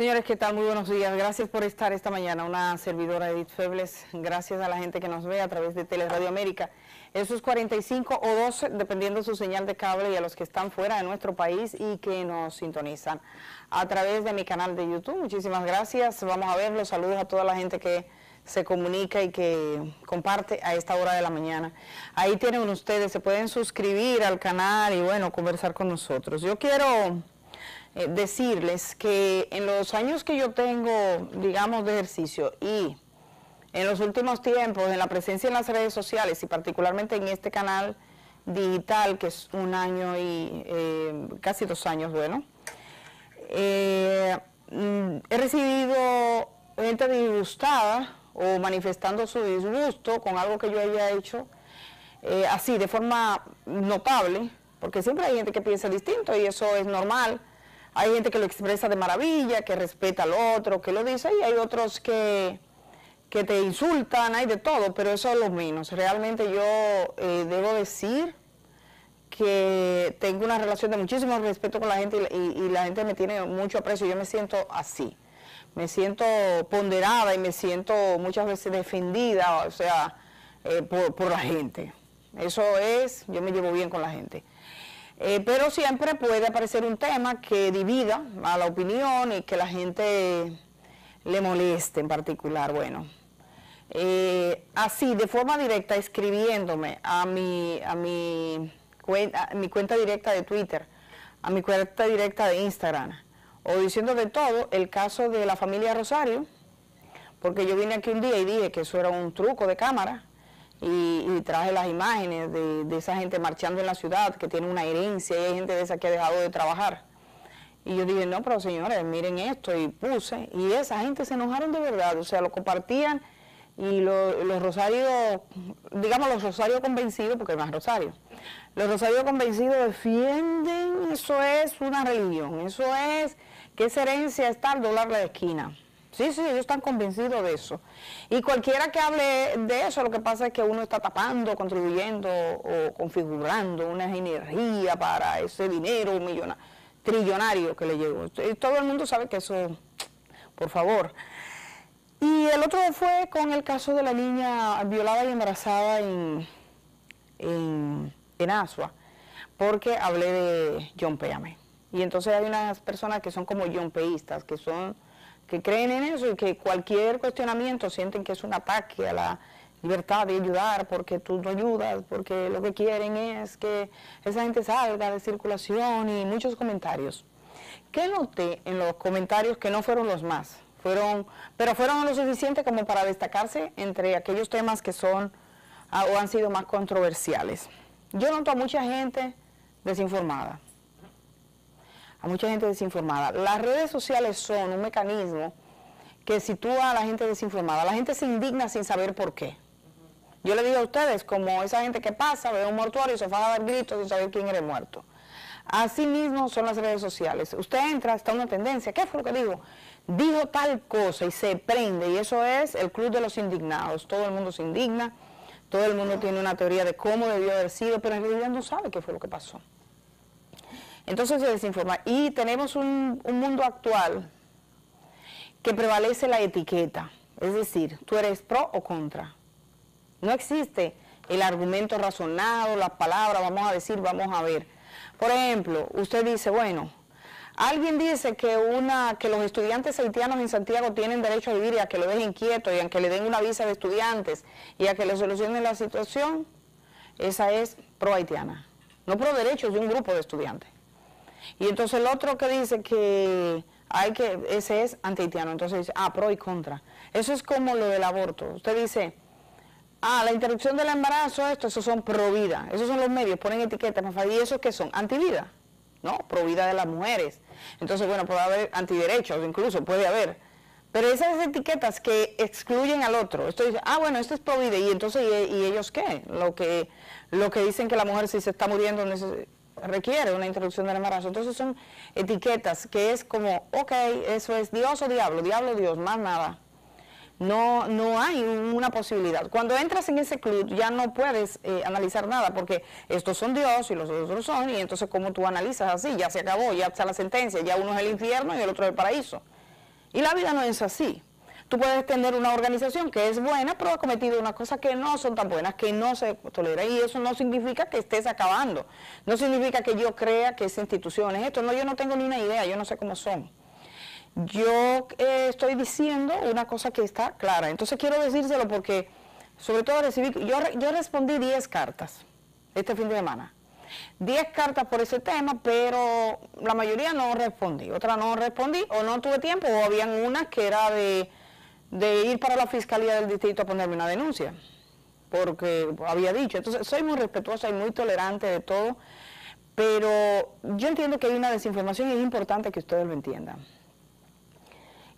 Señores, ¿qué tal? Muy buenos días. Gracias por estar esta mañana. Una servidora Edith Febles. Gracias a la gente que nos ve a través de Teleradio América. Eso es 45 o 12, dependiendo su señal de cable y a los que están fuera de nuestro país y que nos sintonizan a través de mi canal de YouTube. Muchísimas gracias. Vamos a ver los saludos a toda la gente que se comunica y que comparte a esta hora de la mañana. Ahí tienen ustedes, se pueden suscribir al canal y bueno, conversar con nosotros. Yo quiero eh, decirles que en los años que yo tengo, digamos, de ejercicio y en los últimos tiempos, en la presencia en las redes sociales y particularmente en este canal digital, que es un año y eh, casi dos años, bueno, eh, mm, he recibido gente disgustada o manifestando su disgusto con algo que yo haya hecho así, de forma notable, porque siempre hay gente que piensa distinto y eso es normal, hay gente que lo expresa de maravilla, que respeta al otro, que lo dice, y hay otros que, que te insultan, hay de todo, pero eso es lo menos. Realmente yo eh, debo decir que tengo una relación de muchísimo respeto con la gente y, la gente me tiene mucho aprecio. Yo me siento así, me siento ponderada y me siento muchas veces defendida, o sea, eh, por, por la gente. Eso es, yo me llevo bien con la gente. Eh, pero siempre puede aparecer un tema que divida a la opinión y que la gente le moleste en particular. Bueno, eh, así, de forma directa, escribiéndome a mi, a, mi cuenta, mi cuenta directa de Twitter, a mi cuenta directa de Instagram, o diciendo de todo, el caso de la familia Rosario, porque yo vine aquí un día y dije que eso era un truco de cámara, y, traje las imágenes de, esa gente marchando en la ciudad que tiene una herencia y hay gente de esa que ha dejado de trabajar. Y yo dije, no, pero señores, miren esto y puse. Y esa gente se enojaron de verdad, o sea, lo compartían y los rosarios, digamos los rosarios convencidos, porque no es rosario, los rosarios convencidos defienden, eso es una religión, eso es que esa herencia está al dólar la esquina. Sí, sí, ellos están convencidos de eso. Y cualquiera que hable de eso, lo que pasa es que uno está tapando, contribuyendo o configurando una energía para ese dinero trillonario que le llegó. Todo el mundo sabe que eso, por favor. Y el otro fue con el caso de la niña violada y embarazada en, en, en Asua, porque hablé de John Peame. Y entonces hay unas personas que son como John Peístas, que son que creen en eso y que cualquier cuestionamiento sienten que es un ataque a la libertad de ayudar porque tú no ayudas, porque lo que quieren es que esa gente salga de circulación y muchos comentarios. ¿Qué noté en los comentarios que no fueron los más? Fueron, pero fueron lo suficiente como para destacarse entre aquellos temas que son ah, o han sido más controversiales. Yo noto a mucha gente desinformada a mucha gente desinformada. Las redes sociales son un mecanismo que sitúa a la gente desinformada. La gente se indigna sin saber por qué. Yo le digo a ustedes, como esa gente que pasa, ve un mortuario y se va a dar gritos sin saber quién era el muerto. Así mismo son las redes sociales. Usted entra, está una tendencia, ¿qué fue lo que digo? Dijo tal cosa y se prende, y eso es el club de los indignados. Todo el mundo se indigna, todo el mundo tiene una teoría de cómo debió haber sido, pero en realidad no sabe qué fue lo que pasó. Entonces se desinforma. Y tenemos un, mundo actual que prevalece la etiqueta, es decir, tú eres pro o contra. No existe el argumento razonado, las palabras, vamos a decir, vamos a ver. Por ejemplo, usted dice, bueno, alguien dice que una que los estudiantes haitianos en Santiago tienen derecho a vivir y a que lo dejen quieto y a que le den una visa de estudiantes y a que le solucionen la situación, esa es pro haitiana, no pro derechos de un grupo de estudiantes. Y entonces el otro que dice que hay que, ese es antihaitiano, entonces dice, ah, pro y contra. Eso es como lo del aborto. Usted dice, ah, la interrupción del embarazo, esto, esos son pro vida. Esos son los medios, ponen etiquetas, ¿y esos qué son? Antivida, ¿no? Pro vida de las mujeres. Entonces, bueno, puede haber antiderechos, incluso puede haber. Pero esas etiquetas que excluyen al otro, esto dice, ah, bueno, esto es pro vida, y entonces, ¿y, ellos qué? Lo que, lo que dicen que la mujer si se está muriendo requiere una introducción del embarazo. Entonces son etiquetas que es como, ok, eso es Dios o diablo, diablo Dios, más nada. No, no hay una posibilidad. Cuando entras en ese club ya no puedes eh, analizar nada porque estos son Dios y los otros son y entonces como tú analizas así, ya se acabó, ya está la sentencia, ya uno es el infierno y el otro es el paraíso. Y la vida no es así. Tú puedes tener una organización que es buena, pero ha cometido unas cosas que no son tan buenas, que no se tolera. Y eso no significa que estés acabando. No significa que yo crea que esa institución es esto. No, yo no tengo ni una idea, yo no sé cómo son. Yo eh, estoy diciendo una cosa que está clara. Entonces quiero decírselo porque, sobre todo recibí, yo, yo respondí 10 cartas este fin de semana. 10 cartas por ese tema, pero la mayoría no respondí. Otra no respondí o no tuve tiempo o habían unas que era de, de ir para la fiscalía del distrito a ponerme una denuncia, porque había dicho. Entonces soy muy respetuosa y muy tolerante de todo, pero yo entiendo que hay una desinformación y es importante que ustedes lo entiendan.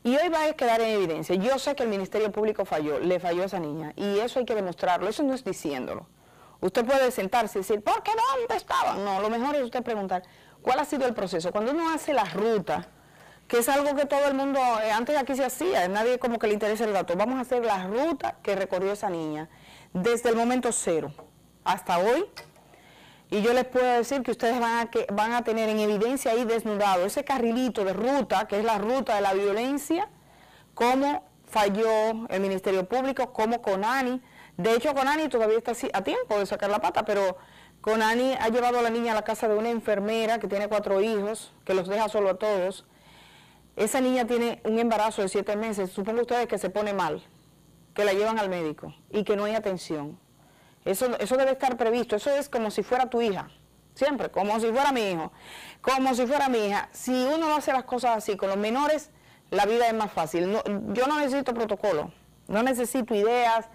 Y hoy va a quedar en evidencia. Yo sé que el Ministerio Público falló, le falló a esa niña, y eso hay que demostrarlo, eso no es diciéndolo. Usted puede sentarse y decir, ¿por qué dónde estaban? No, lo mejor es usted preguntar, ¿cuál ha sido el proceso? Cuando uno hace la ruta, que es algo que todo el mundo, eh, antes aquí se hacía, nadie como que le interesa el dato, vamos a hacer la ruta que recorrió esa niña, desde el momento cero hasta hoy, y yo les puedo decir que ustedes van a, que, van a tener en evidencia ahí desnudado ese carrilito de ruta, que es la ruta de la violencia, cómo falló el Ministerio Público, cómo Conani. De hecho, Conani todavía está a tiempo de sacar la pata, pero Conani ha llevado a la niña a la casa de una enfermera que tiene cuatro hijos, que los deja solo a todos. Esa niña tiene un embarazo de siete meses, supongo ustedes que se pone mal, que la llevan al médico y que no hay atención. Eso, eso debe estar previsto, eso es como si fuera tu hija, siempre, como si fuera mi hijo, como si fuera mi hija. Si uno no hace las cosas así con los menores, la vida es más fácil. yo no necesito protocolo, no necesito ideas,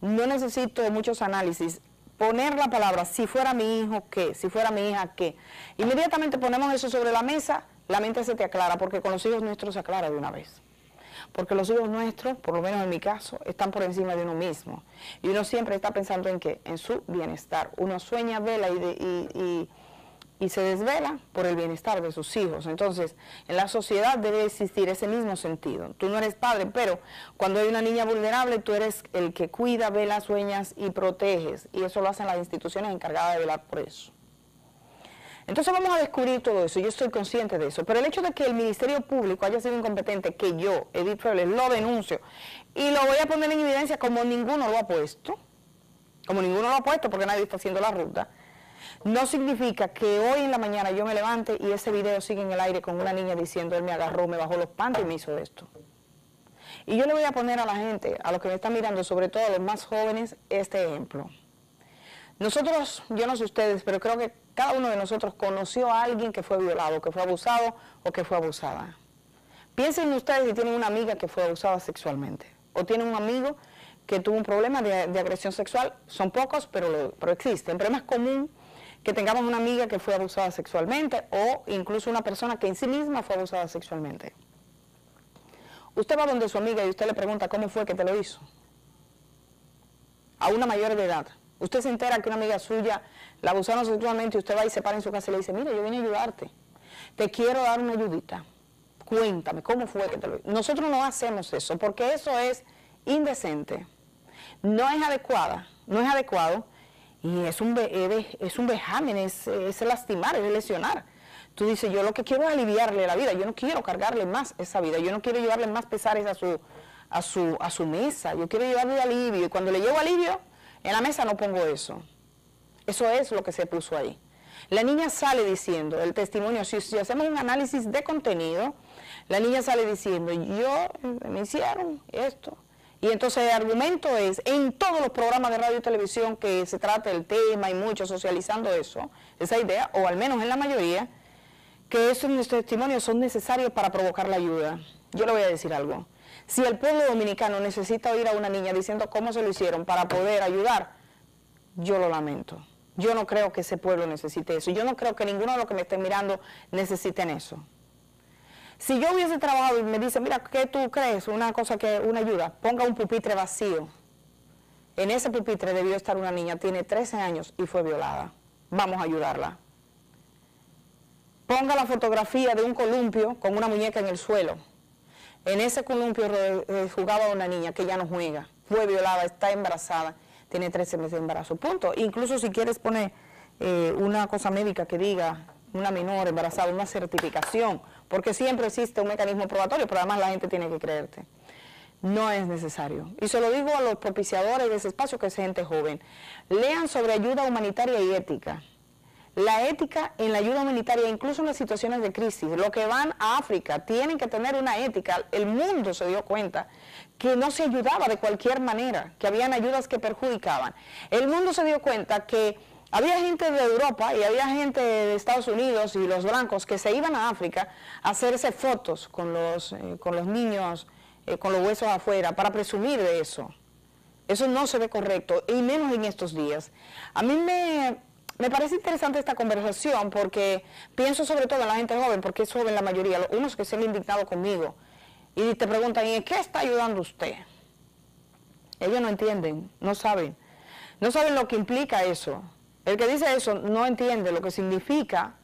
no necesito muchos análisis. Poner la palabra, si fuera mi hijo, ¿qué? Si fuera mi hija, ¿qué? Inmediatamente ponemos eso sobre la mesa, la mente se te aclara, porque con los hijos nuestros se aclara de una vez porque los hijos nuestros, por lo menos en mi caso, están por encima de uno mismo. Y uno siempre está pensando en qué, en su bienestar. Uno sueña, vela y, y, se desvela por el bienestar de sus hijos. Entonces, en la sociedad debe existir ese mismo sentido. Tú no eres padre, pero cuando hay una niña vulnerable, tú eres el que cuida, vela, sueñas y proteges. Y eso lo hacen las instituciones encargadas de velar por eso. Entonces vamos a descubrir todo eso, yo estoy consciente de eso, pero el hecho de que el Ministerio Público haya sido incompetente, que yo, Edith Febles, lo denuncio y lo voy a poner en evidencia como ninguno lo ha puesto, como ninguno lo ha puesto porque nadie está haciendo la ruta, no significa que hoy en la mañana yo me levante y ese video sigue en el aire con una niña diciendo, él me agarró, me bajó los pantos y me hizo esto. Y yo le voy a poner a la gente, a los que me están mirando, sobre todo a los más jóvenes, este ejemplo. Nosotros, yo no sé ustedes, pero creo que cada uno de nosotros conoció a alguien que fue violado, que fue abusado o que fue abusada. Piensen ustedes si tienen una amiga que fue abusada sexualmente o tienen un amigo que tuvo un problema de, agresión sexual. Son pocos, pero, pero existen. Pero es más común que tengamos una amiga que fue abusada sexualmente o incluso una persona que en sí misma fue abusada sexualmente. Usted va donde su amiga y usted le pregunta cómo fue que te lo hizo. A una mayor de edad. Usted se entera que una amiga suya la abusaron sexualmente y usted va y se para en su casa y le dice, mira, yo vine a ayudarte, te quiero dar una ayudita, cuéntame, ¿cómo fue que te lo Nosotros no hacemos eso, porque eso es indecente, no es adecuada, no es adecuado, y es un, es un vejamen, es, es lastimar, es lesionar. Tú dices, yo lo que quiero es aliviarle la vida, yo no quiero cargarle más esa vida, yo no quiero llevarle más pesares a su, a su, a su mesa, yo quiero llevarle alivio, y cuando le llevo alivio, en la mesa no pongo eso. Eso es lo que se puso ahí. La niña sale diciendo, el testimonio, si, hacemos un análisis de contenido, la niña sale diciendo, yo me hicieron esto. Y entonces el argumento es, en todos los programas de radio y televisión que se trata el tema y mucho socializando eso, esa idea, o al menos en la mayoría, que esos testimonios son necesarios para provocar la ayuda. Yo le voy a decir algo. Si el pueblo dominicano necesita oír a una niña diciendo cómo se lo hicieron para poder ayudar, yo lo lamento. Yo no creo que ese pueblo necesite eso. Yo no creo que ninguno de los que me estén mirando necesiten eso. Si yo hubiese trabajado y me dice, mira, ¿qué tú crees? Una cosa que, una ayuda, ponga un pupitre vacío. En ese pupitre debió estar una niña, tiene 13 años y fue violada. Vamos a ayudarla. Ponga la fotografía de un columpio con una muñeca en el suelo. En ese columpio jugaba una niña que ya no juega, fue violada, está embarazada tiene 13 meses de embarazo, punto. Incluso si quieres poner eh, una cosa médica que diga una menor embarazada una certificación, porque siempre existe un mecanismo probatorio, pero además la gente tiene que creerte. No es necesario. Y se lo digo a los propiciadores de ese espacio, que es gente joven. Lean sobre ayuda humanitaria y ética. La ética en la ayuda humanitaria, incluso en las situaciones de crisis, los que van a África tienen que tener una ética. El mundo se dio cuenta que no se ayudaba de cualquier manera, que habían ayudas que perjudicaban. El mundo se dio cuenta que había gente de Europa y había gente de Estados Unidos y los blancos que se iban a África a hacerse fotos con los, eh, con los niños eh, con los huesos afuera para presumir de eso. Eso no se ve correcto, y menos en estos días. A mí me, me parece interesante esta conversación porque pienso sobre todo en la gente joven, porque es joven la mayoría, unos que se han indignado conmigo y te preguntan, ¿y en qué está ayudando usted? Ellos no entienden, no saben. No saben lo que implica eso. El que dice eso no entiende lo que significa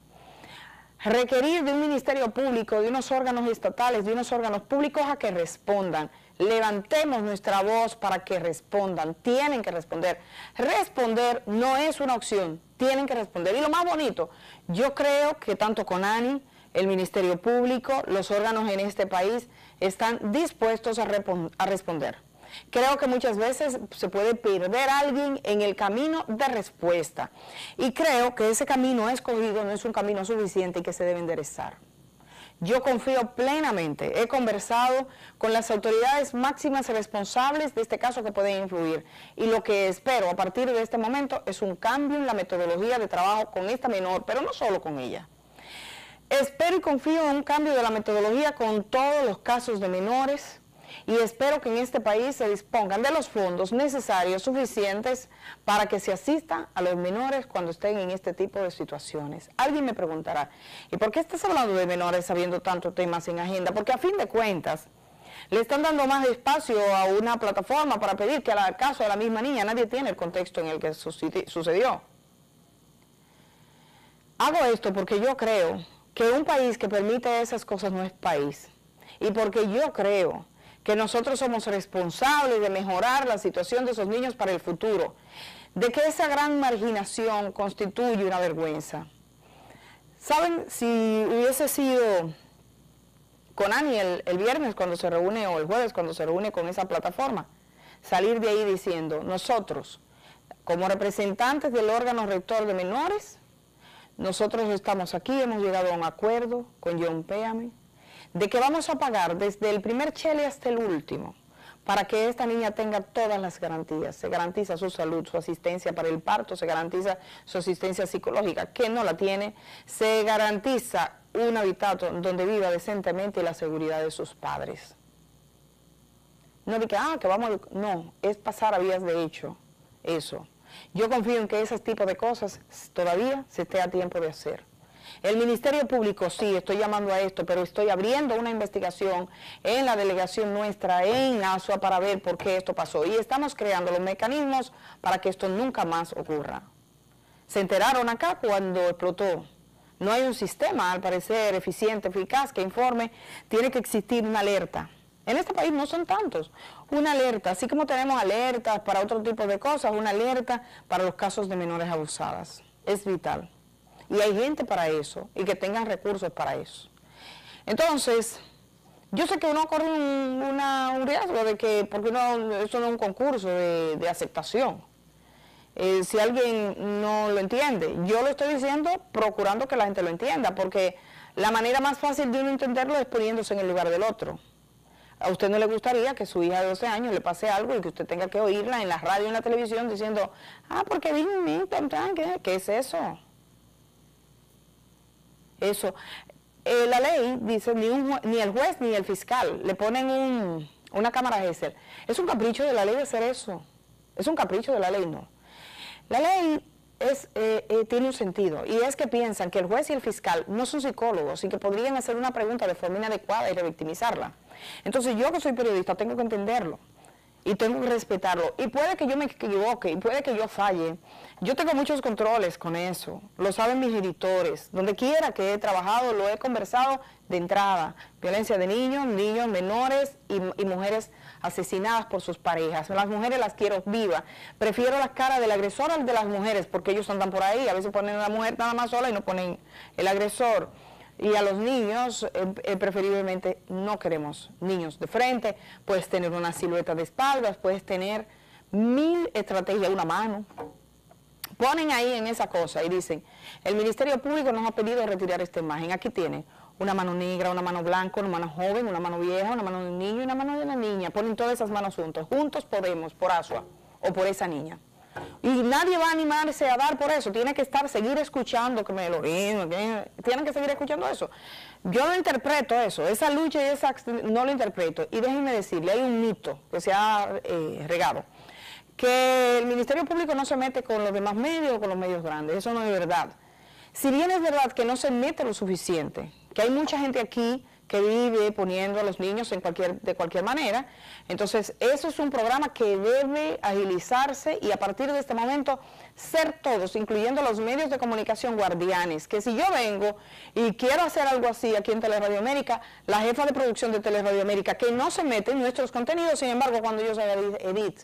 requerir de un ministerio público, de unos órganos estatales, de unos órganos públicos a que respondan. Levantemos nuestra voz para que respondan, tienen que responder. Responder no es una opción, tienen que responder. Y lo más bonito, yo creo que tanto con ANI, el Ministerio Público, los órganos en este país están dispuestos a, a responder. Creo que muchas veces se puede perder a alguien en el camino de respuesta. Y creo que ese camino escogido no es un camino suficiente y que se debe enderezar. Yo confío plenamente, he conversado con las autoridades máximas responsables de este caso que pueden influir y lo que espero a partir de este momento es un cambio en la metodología de trabajo con esta menor, pero no solo con ella. Espero y confío en un cambio de la metodología con todos los casos de menores, y espero que en este país se dispongan de los fondos necesarios, suficientes, para que se asista a los menores cuando estén en este tipo de situaciones. Alguien me preguntará, ¿y por qué estás hablando de menores sabiendo tantos temas en agenda? Porque a fin de cuentas, le están dando más espacio a una plataforma para pedir que al caso de la misma niña nadie tiene el contexto en el que sucedió. Hago esto porque yo creo que un país que permite esas cosas no es país. Y porque yo creo que nosotros somos responsables de mejorar la situación de esos niños para el futuro, de que esa gran marginación constituye una vergüenza. ¿Saben? Si hubiese sido con Ani el, viernes cuando se reúne o el jueves cuando se reúne con esa plataforma, salir de ahí diciendo, nosotros, como representantes del órgano rector de menores, nosotros estamos aquí, hemos llegado a un acuerdo con John Péame, de que vamos a pagar desde el primer chele hasta el último para que esta niña tenga todas las garantías. Se garantiza su salud, su asistencia para el parto, se garantiza su asistencia psicológica, que no la tiene, se garantiza un habitato donde viva decentemente y la seguridad de sus padres. No de que, ah, que vamos, no, es pasar a vías de hecho, eso. Yo confío en que ese tipo de cosas todavía se esté a tiempo de hacer. El Ministerio Público, sí, estoy llamando a esto, pero estoy abriendo una investigación en la delegación nuestra, en ASUA, para ver por qué esto pasó. Y estamos creando los mecanismos para que esto nunca más ocurra. Se enteraron acá cuando explotó. No hay un sistema, al parecer, eficiente, eficaz, que informe. Tiene que existir una alerta. En este país no son tantos. Una alerta, así como tenemos alertas para otro tipo de cosas, una alerta para los casos de menores abusadas. Es vital. Y hay gente para eso y que tengan recursos para eso. Entonces, yo sé que uno corre un, riesgo de que, porque no, eso no es un concurso de, aceptación. Eh, si alguien no lo entiende, yo lo estoy diciendo procurando que la gente lo entienda, porque la manera más fácil de uno entenderlo es poniéndose en el lugar del otro. A usted no le gustaría que su hija de 12 años le pase algo y que usted tenga que oírla en la radio en la televisión diciendo, ah, porque dime, ¿qué, ¿qué es eso? Eso. Eh, la ley dice ni, ni el juez ni el fiscal le ponen una cámara Gesell. Es un capricho de la ley de hacer eso. Es un capricho de la ley, no. La ley es, eh, eh, tiene un sentido y es que piensan que el juez y el fiscal no son psicólogos y que podrían hacer una pregunta de forma inadecuada y revictimizarla. Entonces yo que soy periodista tengo que entenderlo. Y tengo que respetarlo. Y puede que yo me equivoque y puede que yo falle. Yo tengo muchos controles con eso, lo saben mis editores. Donde quiera que he trabajado, lo he conversado de entrada. Violencia de niños, niños menores y, mujeres asesinadas por sus parejas. Las mujeres las quiero vivas. Prefiero la cara del agresor al de las mujeres porque ellos andan por ahí. A veces ponen a la mujer nada más sola y no ponen el agresor. Y a los niños, eh, eh, preferiblemente, no queremos niños de frente. Puedes tener una silueta de espaldas, puedes tener mil estrategias, una mano. Ponen ahí en esa cosa y dicen, el Ministerio Público nos ha pedido retirar esta imagen. Aquí tiene una mano negra, una mano blanca, una mano joven, una mano vieja, una mano de un niño y una mano de una niña. Ponen todas esas manos juntos. Juntos podemos, por Asua o por esa niña. Y nadie va a animarse a dar por eso. Tiene que estar, seguir escuchando que me lo Tienen que seguir escuchando eso. Yo no interpreto eso. Esa lucha y esa no lo interpreto. Y déjenme decirle, hay un mito que se ha eh, regado. Que el Ministerio Público no se mete con los demás medios o con los medios grandes. Eso no es verdad. Si bien es verdad que no se mete lo suficiente, que hay mucha gente aquí que vive poniendo a los niños en cualquier, de cualquier manera. Entonces, eso es un programa que debe agilizarse y a partir de este momento ser todos, incluyendo los medios de comunicación guardianes, que si yo vengo y quiero hacer algo así aquí en Teleradio América, la jefa de producción de Teleradio América, que no se mete en nuestros contenidos, sin embargo, cuando yo soy Edith,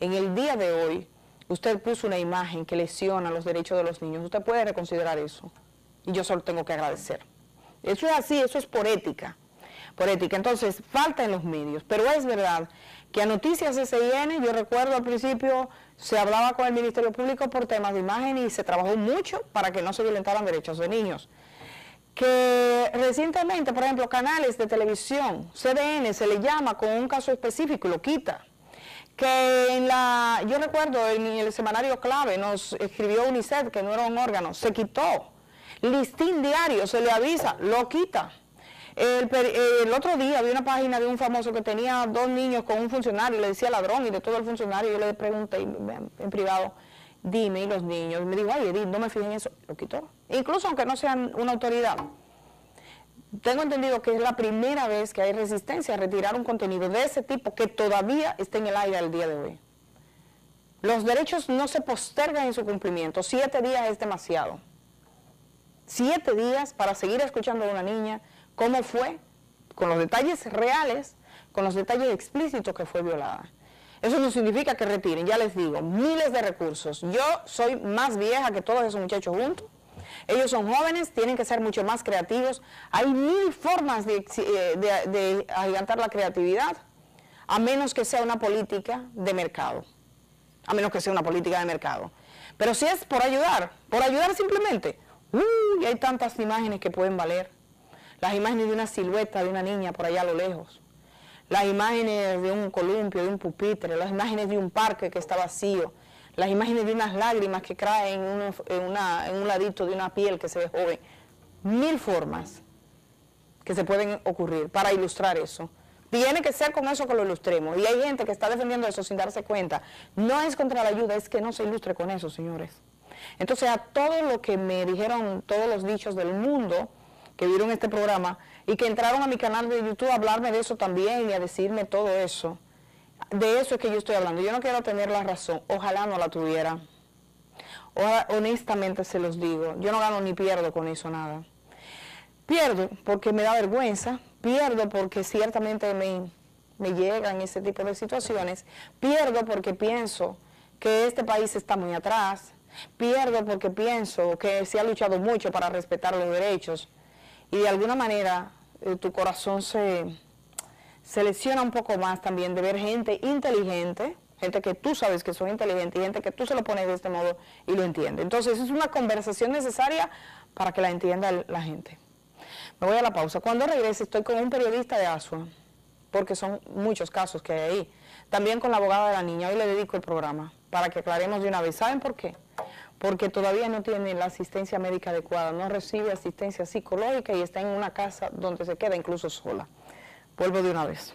en el día de hoy, usted puso una imagen que lesiona los derechos de los niños, usted puede reconsiderar eso. Y yo solo tengo que agradecer. Eso es así, eso es por ética. Por ética. Entonces, falta en los medios. Pero es verdad que a Noticias SIN, yo recuerdo al principio, se hablaba con el Ministerio Público por temas de imagen y se trabajó mucho para que no se violentaran derechos de niños. Que recientemente, por ejemplo, canales de televisión, CDN, se le llama con un caso específico y lo quita. Que en la, yo recuerdo en el semanario clave nos escribió UNICEF, que no era un órgano, se quitó listín diario, se le avisa, lo quita. El, otro día había una página de un famoso que tenía dos niños con un funcionario, le decía ladrón y de todo el funcionario, yo le pregunté en privado, dime, y los niños, me dijo, ay Edith, no me fijé en eso, lo quitó. Incluso aunque no sean una autoridad. Tengo entendido que es la primera vez que hay resistencia a retirar un contenido de ese tipo que todavía está en el aire al día de hoy. Los derechos no se postergan en su cumplimiento, siete días es demasiado siete días para seguir escuchando a una niña cómo fue, con los detalles reales, con los detalles explícitos que fue violada. Eso no significa que retiren, ya les digo, miles de recursos. Yo soy más vieja que todos esos muchachos juntos. Ellos son jóvenes, tienen que ser mucho más creativos. Hay mil formas de, eh, de, agigantar la creatividad, a menos que sea una política de mercado. A menos que sea una política de mercado. Pero si es por ayudar, por ayudar simplemente, y hay tantas imágenes que pueden valer. Las imágenes de una silueta de una niña por allá a lo lejos. Las imágenes de un columpio, de un pupitre. Las imágenes de un parque que está vacío. Las imágenes de unas lágrimas que caen en, en un ladito de una piel que se ve joven. Mil formas que se pueden ocurrir para ilustrar eso. Tiene que ser con eso que lo ilustremos. Y hay gente que está defendiendo eso sin darse cuenta. No es contra la ayuda, es que no se ilustre con eso, señores. Entonces, a todo lo que me dijeron todos los dichos del mundo que vieron este programa y que entraron a mi canal de YouTube a hablarme de eso también y a decirme todo eso, de eso es que yo estoy hablando. Yo no quiero tener la razón, ojalá no la tuviera. honestamente se los digo, yo no gano ni pierdo con eso nada. Pierdo porque me da vergüenza, pierdo porque ciertamente me, me llegan ese tipo de situaciones, pierdo porque pienso que este país está muy atrás, Pierdo porque pienso que se ha luchado mucho para respetar los derechos y de alguna manera eh, tu corazón se, se lesiona un poco más también de ver gente inteligente, gente que tú sabes que son inteligentes y gente que tú se lo pones de este modo y lo entiende. Entonces es una conversación necesaria para que la entienda la gente. Me voy a la pausa. Cuando regrese estoy con un periodista de ASUA, porque son muchos casos que hay ahí. También con la abogada de la niña. Hoy le dedico el programa para que aclaremos de una vez. ¿Saben por qué? porque todavía no tiene la asistencia médica adecuada, no recibe asistencia psicológica y está en una casa donde se queda incluso sola. Vuelvo de una vez.